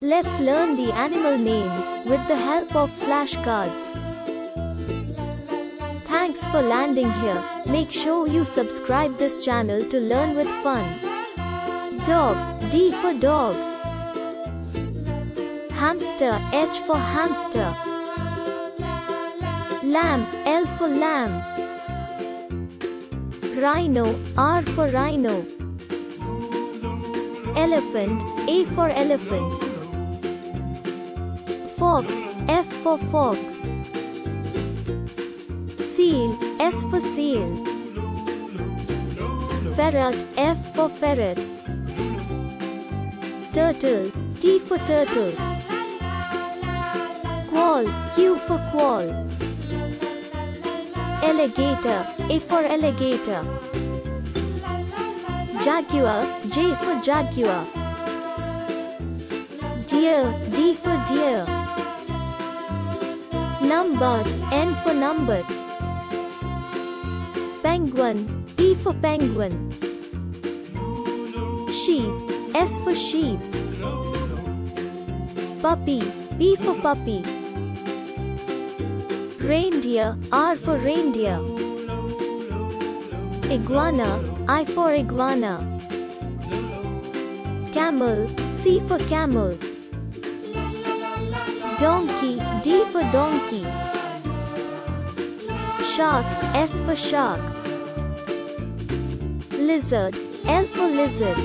Let's learn the animal names with the help of flashcards. Thanks for landing here. Make sure you subscribe this channel to learn with fun. Dog, D for dog. Hamster, H for hamster. Lamb, L for lamb. Rhino, R for rhino. Elephant, A for elephant. Fox, F for fox. Seal, S for seal. Ferret, F for ferret. Turtle, T for turtle. Quail, Q for quail. Alligator, A for alligator. Jaguar, J for jaguar. Deer, D for deer. Numbat, N for numbat. Penguin, P for penguin. Sheep, S for sheep. Puppy, P for puppy. Reindeer, R for reindeer. Iguana, I for iguana. Camel, C for camel. Donkey, D for donkey. Shark, S for shark. Lizard, L for lizard.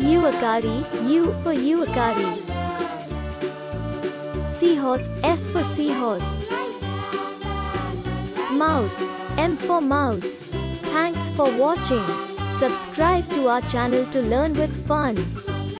Uakari, U for uakari. Seahorse, S for seahorse. Mouse, M for mouse. Thanks for watching. Subscribe to our channel to learn with fun.